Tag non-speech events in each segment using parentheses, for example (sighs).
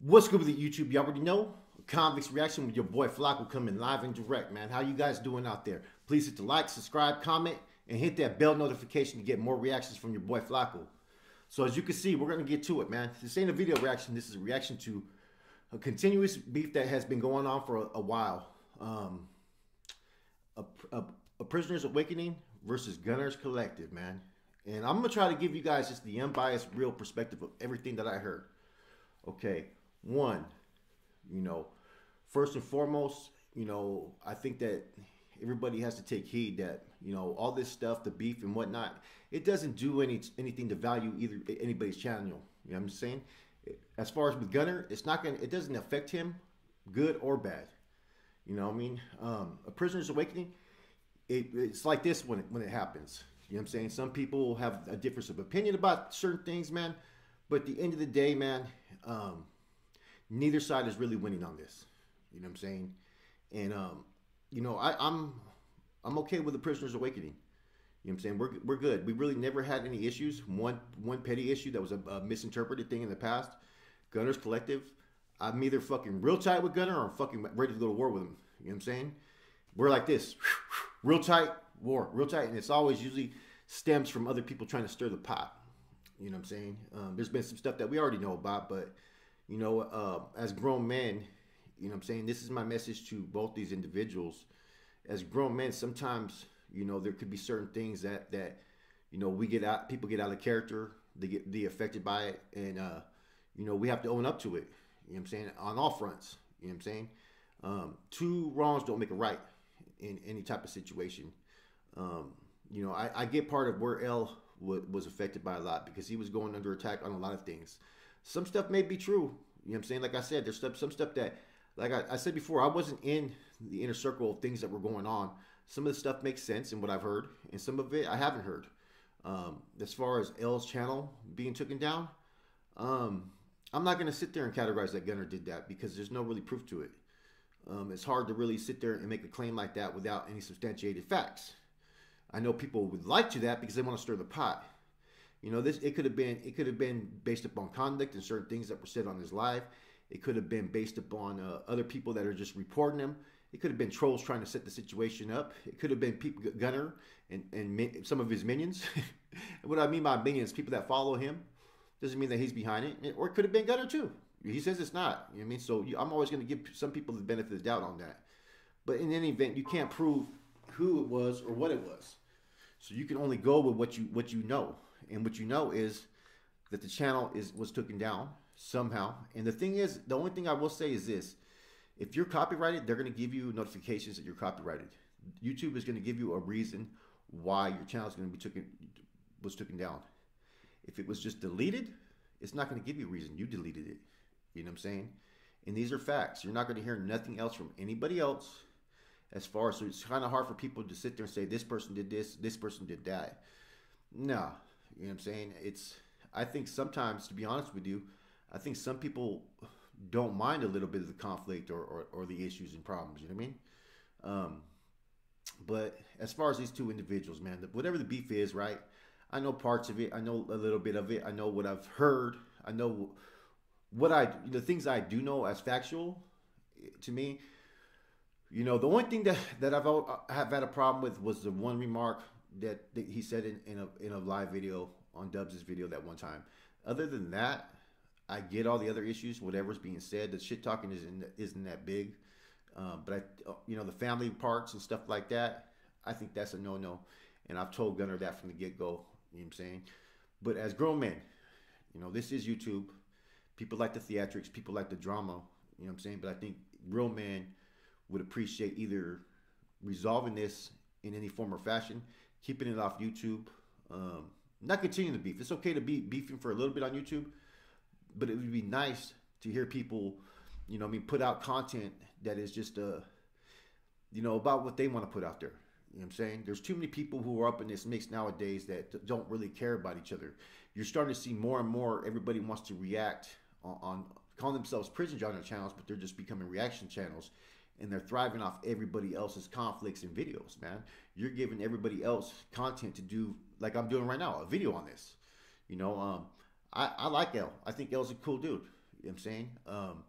What's good with the YouTube? Y'all already know. Convicts reaction with your boy Flock will come in live and direct, man. How you guys doing out there? Please hit the like, subscribe, comment, and hit that bell notification to get more reactions from your boy Flacco. So as you can see, we're gonna get to it, man. This ain't a video reaction. This is a reaction to a continuous beef that has been going on for a, a while. Um, a, a, a Prisoner's Awakening versus Gunnerz Collective, man. And I'm gonna try to give you guys just the unbiased, real perspective of everything that I heard. Okay, one, you know, first and foremost, you know, I think that everybody has to take heed that you know all this stuff, the beef and whatnot, it doesn't do any anything to value either anybody's channel. You know what I'm saying? As far as with Gunner, it's not gonna, it doesn't affect him, good or bad. You know what I mean? Um, a prisoner's awakening, it, it's like this when it, when it happens. You know what I'm saying? Some people have a difference of opinion about certain things, man. But at the end of the day, man, um, neither side is really winning on this. You know what I'm saying? And um, you know, I, I'm I'm okay with the prisoner's awakening. You know what I'm saying? We're, we're good. We really never had any issues. One one petty issue that was a, a misinterpreted thing in the past. Gunnerz Collective. I'm either fucking real tight with Gunner or I'm fucking ready to go to war with him. You know what I'm saying? We're like this. (sighs) Real tight, war. Real tight. And it's always usually stems from other people trying to stir the pot. You know what I'm saying? Um, there's been some stuff that we already know about, but you know, uh, as grown men, you know I'm saying? This is my message to both these individuals. As grown men, sometimes, you know, there could be certain things that, that, you know, we get out, people get out of character, they get be affected by it. And, uh, you know, we have to own up to it. You know I'm saying? On all fronts. You know I'm saying? Um, two wrongs don't make a right in any type of situation. Um, you know, I, I, get part of where L was affected by a lot because he was going under attack on a lot of things. Some stuff may be true. You know what I'm saying? Like I said, there's stuff, some stuff that, like I, I said before, I wasn't in the inner circle of things that were going on. Some of the stuff makes sense in what I've heard, and some of it I haven't heard. Um, as far as L's channel being taken down, um, I'm not going to sit there and categorize that Gunner did that because there's no really proof to it. Um, it's hard to really sit there and make a claim like that without any substantiated facts. I know people would like to that because they want to stir the pot. You know, this it could have been it could have been based upon conduct and certain things that were said on his live. It could have been based upon uh, other people that are just reporting him. It could have been trolls trying to set the situation up. It could have been people Gunner and and some of his minions. (laughs) what I mean by minions, people that follow him, doesn't mean that he's behind it. Or it could have been Gunner too. He says it's not. You know what I mean? So I'm always going to give some people the benefit of the doubt on that. But in any event, you can't prove who it was or what it was. So you can only go with what you what you know, and what you know is that the channel is was taken down somehow. And the thing is, the only thing I will say is this: if you're copyrighted, they're going to give you notifications that you're copyrighted. YouTube is going to give you a reason why your channel is going to be taken was taken down. If it was just deleted, it's not going to give you a reason. You deleted it. You know what I'm saying? And these are facts. You're not going to hear nothing else from anybody else as far as so it's kind of hard for people to sit there and say this person did this, this person did that. No, you know what I'm saying? It's I think sometimes, to be honest with you, I think some people don't mind a little bit of the conflict or, or, or the issues and problems. You know what I mean? Um, but as far as these two individuals, man, whatever the beef is, right? I know parts of it. I know a little bit of it. I know what I've heard. I know what I the things I do know as factual to me, you know, the only thing that that I've I have had a problem with was the one remark that, he said in, in a in a live video on Dubs' video that one time. Other than that, I get all the other issues, whatever's being said. The shit talking isn't isn't that big, um, but I, you know, the family parts and stuff like that. I think that's a no no, and I've told Gunner that from the get go. You know what I'm saying? But as grown men, you know, this is YouTube people like the theatrics, people like the drama. You know what I'm saying? But I think real men would appreciate either resolving this in any form or fashion, keeping it off YouTube, um, not continuing the beef. It's okay to be beefing for a little bit on YouTube, but it would be nice to hear people, you know, I mean, put out content that is just, uh, you know, about what they want to put out there. You know what I'm saying? There's too many people who are up in this mix nowadays that don't really care about each other. You're starting to see more and more everybody wants to react on, on calling themselves prison genre channels, but they're just becoming reaction channels and they're thriving off everybody else's conflicts and videos, man. You're giving everybody else content to do like I'm doing right now, a video on this. You know, um, I, I like L. I think L's a cool dude. You know what I'm saying? Um,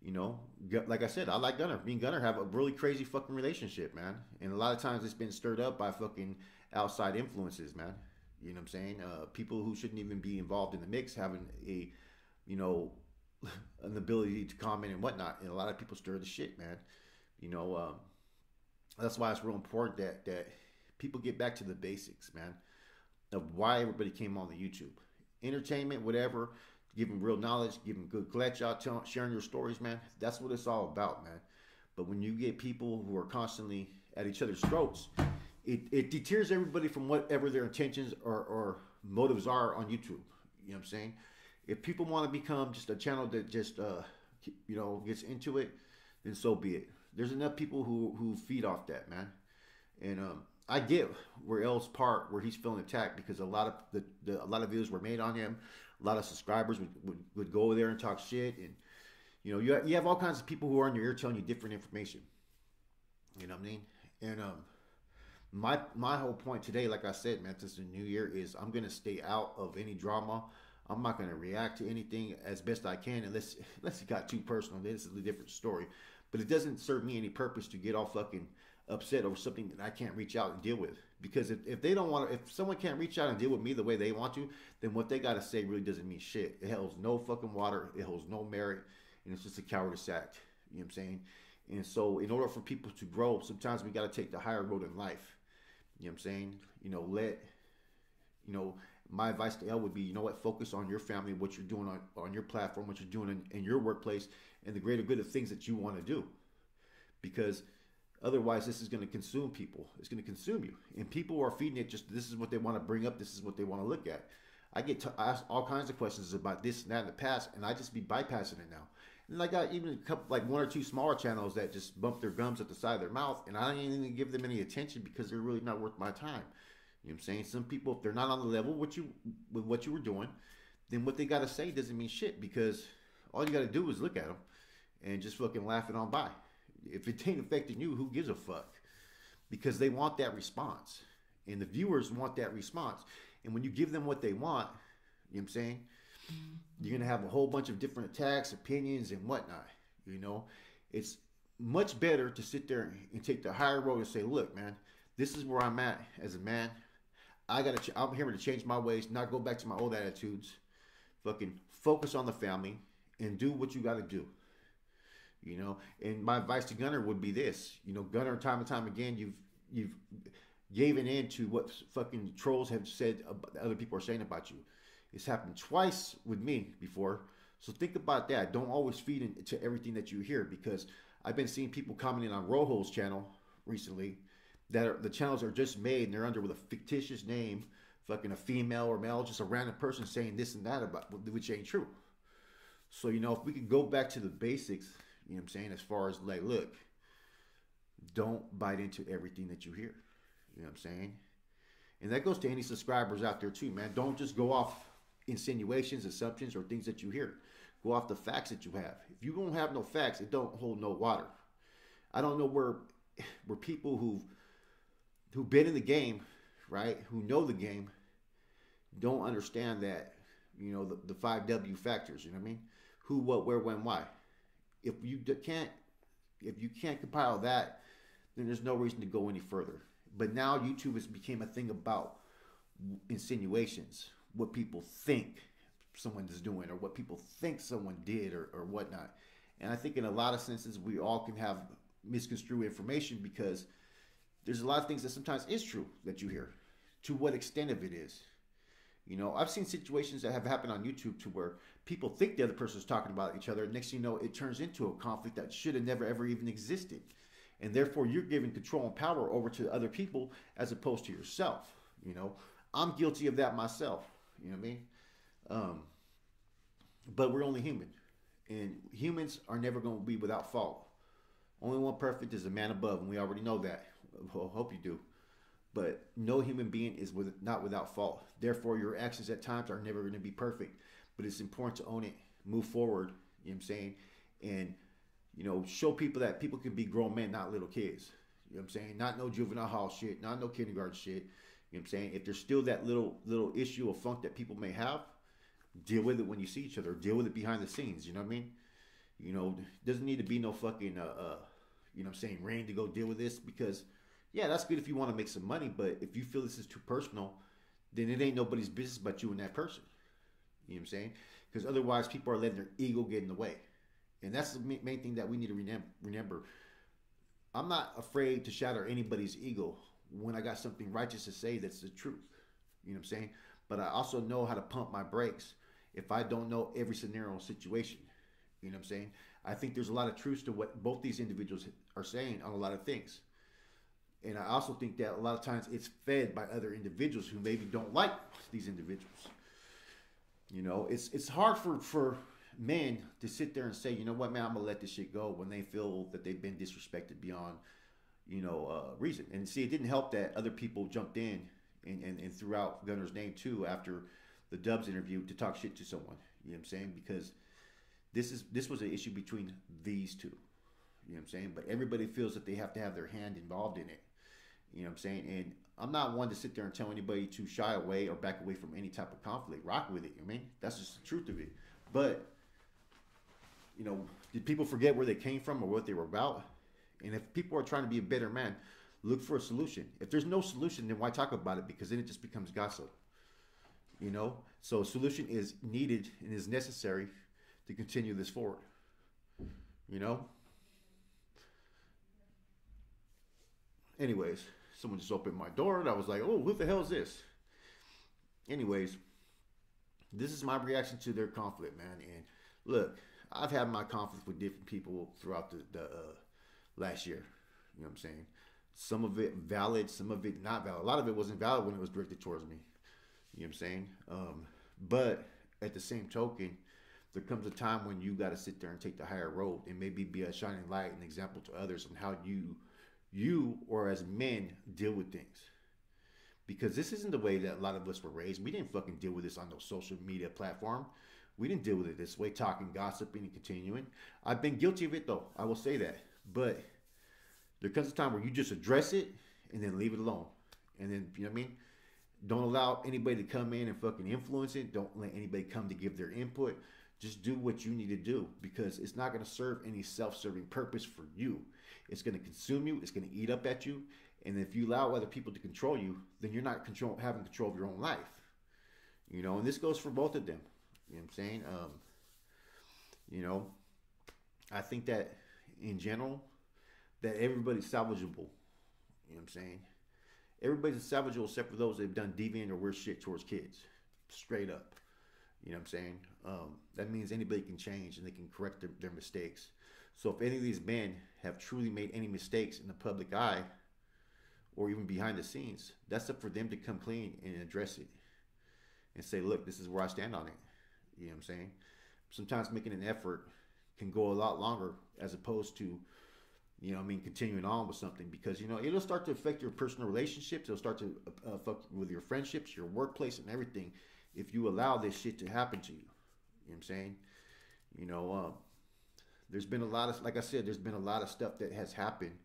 you know, like I said, I like Gunner. Me and Gunner have a really crazy fucking relationship, man. And a lot of times it's been stirred up by fucking outside influences, man. You know what I'm saying? Uh, people who shouldn't even be involved in the mix having a, you know, an ability to comment and whatnot. And a lot of people stir the shit, man. You know, um, that's why it's real important that that people get back to the basics, man, of why everybody came on the YouTube, entertainment, whatever. Give them real knowledge, give them good glad y'all sharing your stories, man. That's what it's all about, man. But when you get people who are constantly at each other's throats, it, it deters everybody from whatever their intentions or, or motives are on YouTube. You know what I'm saying? If people want to become just a channel that just uh, you know gets into it, then so be it. There's enough people who who feed off that, man. And um, I get where L's part where he's feeling attacked because a lot of the, the a lot of videos were made on him. A lot of subscribers would, would, would go there and talk shit, and you know you have, you have all kinds of people who are in your ear telling you different information. You know what I mean? And um, my my whole point today, like I said, man, since the new year is I'm gonna stay out of any drama. I'm not gonna react to anything as best I can unless (laughs) unless it got too personal. This is a different story. But it doesn't serve me any purpose to get all fucking upset over something that I can't reach out and deal with. Because if, if they don't want to, if someone can't reach out and deal with me the way they want to, then what they got to say really doesn't mean shit. It holds no fucking water. It holds no merit. And it's just a cowardice act. You know what I'm saying? And so, in order for people to grow, sometimes we got to take the higher road in life. You know what I'm saying? You know, let, you know, my advice to L would be, you know what, focus on your family, what you're doing on, on your platform, what you're doing in, in your workplace, and the greater good of things that you want to do. Because otherwise, this is going to consume people. It's going to consume you. And people are feeding it just this is what they want to bring up, this is what they want to look at. I get asked all kinds of questions about this and that in the past, and I just be bypassing it now. And I got even a couple, like one or two smaller channels that just bump their gums at the side of their mouth, and I don't even give them any attention because they're really not worth my time. Know what I'm saying? Some people, if they're not on the level with you with what you were doing, then what they got to say doesn't mean shit because all you got to do is look at them and just fucking laugh it on by. If it ain't affecting you, who gives a fuck? Because they want that response, and the viewers want that response. And when you give them what they want, you know what I'm saying? You're gonna have a whole bunch of different attacks, opinions, and whatnot. You know, it's much better to sit there and take the higher road and say, "Look, man, this is where I'm at as a man. I gotta. Ch- I'm here to change my ways, not go back to my old attitudes. Fucking focus on the family and do what you got to do. You know. And my advice to Gunner would be this: you know, Gunner, time and time again, you've you've given in to what fucking trolls have said. Other people are saying about you it's happened twice with me before. So think about that. Don't always feed into everything that you hear because I've been seeing people commenting on Rojo's channel recently that are, the channels are just made and they're under with a fictitious name, fucking a female or male, just a random person saying this and that about which ain't true. So you know, if we could go back to the basics, you know what I'm saying, as far as like, look, don't bite into everything that you hear. You know what I'm saying? And that goes to any subscribers out there too, man. Don't just go off insinuations, assumptions, or things that you hear. Go off the facts that you have. If you don't have no facts, it don't hold no water. I don't know where where people who've who've been in the game, right, who know the game, don't understand that, you know, the, the five W factors, you know what I mean? Who, what, where, when, why. If you can't if you can't compile that, then there's no reason to go any further. But now YouTube has became a thing about insinuations, what people think someone is doing or what people think someone did or, or whatnot. And I think in a lot of senses, we all can have misconstrued information because there's a lot of things that sometimes is true that you hear. To what extent of it is. You know, I've seen situations that have happened on YouTube to where people think the other person is talking about each other. Next thing you know, it turns into a conflict that should have never ever even existed. And therefore, you're giving control and power over to other people as opposed to yourself. You know, I'm guilty of that myself. You know what I mean? Um, but we're only human, and humans are never going to be without fault. Only one perfect is a man above, and we already know that. Well, hope you do. But no human being is with, not without fault. Therefore, your actions at times are never going to be perfect. But it's important to own it, move forward. You know what I'm saying? And you know, show people that people can be grown men, not little kids. You know what I'm saying? Not no juvenile hall shit, not no kindergarten shit. You know what I'm saying? If there's still that little little issue of funk that people may have, deal with it when you see each other. Deal with it behind the scenes. You know what I mean? You know, doesn't need to be no fucking, uh, uh, you know what I'm saying, rain to go deal with this because, yeah, that's good if you want to make some money. But if you feel this is too personal, then it ain't nobody's business but you and that person. You know what I'm saying? Because otherwise, people are letting their ego get in the way. And that's the main thing that we need to remember. I'm not afraid to shatter anybody's ego when I got something righteous to say that's the truth. You know what I'm saying? But I also know how to pump my brakes if I don't know every scenario situation. You know what I'm saying? I think there's a lot of truth to what both these individuals are saying on a lot of things. And I also think that a lot of times it's fed by other individuals who maybe don't like these individuals. You know, it's it's hard for for men to sit there and say, you know what, man, I'm gonna let this shit go when they feel that they've been disrespected beyond, you know, uh, reason. And see, it didn't help that other people jumped in and, and, and threw out Gunner's name too after the Dubs interview to talk shit to someone. You know what I'm saying? Because this is this was an issue between these two. You know what I'm saying? But everybody feels that they have to have their hand involved in it. You know what I'm saying? And I'm not one to sit there and tell anybody to shy away or back away from any type of conflict. Rock with it. I mean? That's just the truth of it. But you know, did people forget where they came from or what they were about? And if people are trying to be a better man, look for a solution. If there's no solution, then why talk about it? Because then it just becomes gossip. You know? So a solution is needed and is necessary to continue this forward. You know? Anyways, someone just opened my door and I was like, oh, who the hell is this? Anyways, this is my reaction to their conflict, man. And look, I've had my conflicts with different people throughout the, the uh, last year. You know what I'm saying? Some of it valid, some of it not valid. A lot of it wasn't valid when it was directed towards me. You know what I'm saying? Um, but at the same token, there comes a time when you got to sit there and take the higher road and maybe be a shining light and example to others on how you, you or as men deal with things. Because this isn't the way that a lot of us were raised. We didn't fucking deal with this on no social media platform. We didn't deal with it this way, talking, gossiping, and continuing. I've been guilty of it though. I will say that. But there comes a time where you just address it and then leave it alone. And then, you know what I mean? Don't allow anybody to come in and fucking influence it. Don't let anybody come to give their input. Just do what you need to do because it's not going to serve any self serving purpose for you. It's going to consume you, it's going to eat up at you. And if you allow other people to control you, then you're not control, having control of your own life. You know, and this goes for both of them. You know what I'm saying? Um, you know, I think that in general, that everybody's salvageable. You know what I'm saying? Everybody's salvageable except for those that have done deviant or worse shit towards kids. Straight up. You know what I'm saying? Um, that means anybody can change and they can correct their, their mistakes. So if any of these men have truly made any mistakes in the public eye or even behind the scenes, that's up for them to come clean and address it and say, look, this is where I stand on it. You know what I'm saying? Sometimes making an effort can go a lot longer as opposed to, you know, I mean, continuing on with something because, you know, it'll start to affect your personal relationships. It'll start to uh, affect with your friendships, your workplace, and everything if you allow this shit to happen to you. You know what I'm saying? You know, um, there's been a lot of, like I said, there's been a lot of stuff that has happened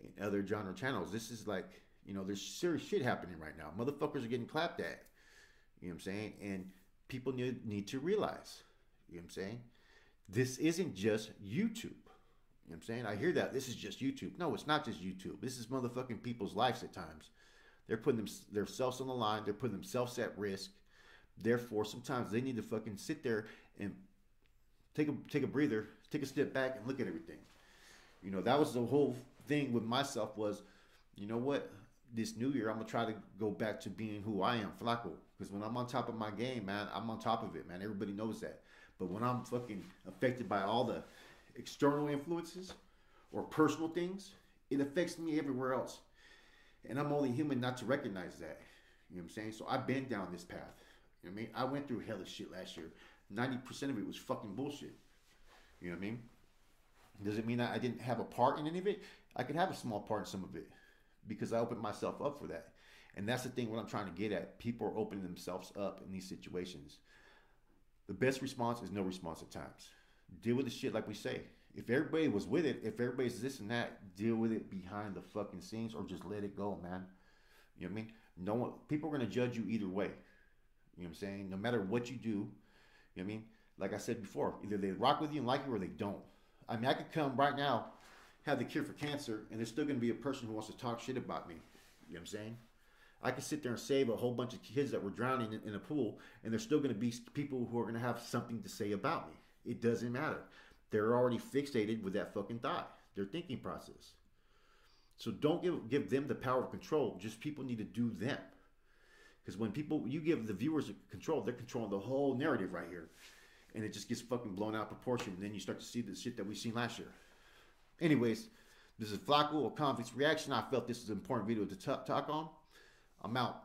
in other genre channels. This is like, you know, there's serious shit happening right now. Motherfuckers are getting clapped at. You know what I'm saying? And people need, need to realize. You know what I'm saying? This isn't just YouTube. You know what I'm saying? I hear that. This is just YouTube. No, it's not just YouTube. This is motherfucking people's lives at times. They're putting them, themselves on the line. They're putting themselves at risk. Therefore, sometimes they need to fucking sit there and take a take a breather, take a step back, and look at everything. You know, that was the whole thing with myself was, you know what? This new year, I'm gonna try to go back to being who I am, Flacco. Because when I'm on top of my game, man, I'm on top of it, man. Everybody knows that. But when I'm fucking affected by all the external influences or personal things, it affects me everywhere else. And I'm only human not to recognize that. You know what I'm saying? So I've been down this path. You know what I mean? I went through hellish shit last year. 90% of it was fucking bullshit. You know what I mean? Does it mean I didn't have a part in any of it? I could have a small part in some of it because I opened myself up for that. And that's the thing what I'm trying to get at. People are opening themselves up in these situations. The best response is no response at times. Deal with the shit like we say. If everybody was with it, if everybody's this and that, deal with it behind the fucking scenes or just let it go, man. You know what I mean? No one people are gonna judge you either way. You know what I'm saying? No matter what you do, You know what I mean? Like I said before, either they rock with you and like you or they don't. I mean, I could come right now, have the cure for cancer, and there's still going to be a person who wants to talk shit about me. You know what I'm saying? I could sit there and save a whole bunch of kids that were drowning in, in a pool, and there's still going to be people who are going to have something to say about me. It doesn't matter. They're already fixated with that fucking thought, their thinking process. So don't give give them the power of control. Just people need to do them. Because when people you give the viewers control, they're controlling the whole narrative right here, and it just gets fucking blown out of proportion. And then you start to see the shit that we seen last year. Anyways, this is Flacco or Convict's reaction. I felt this was an important video to talk on. I'm out.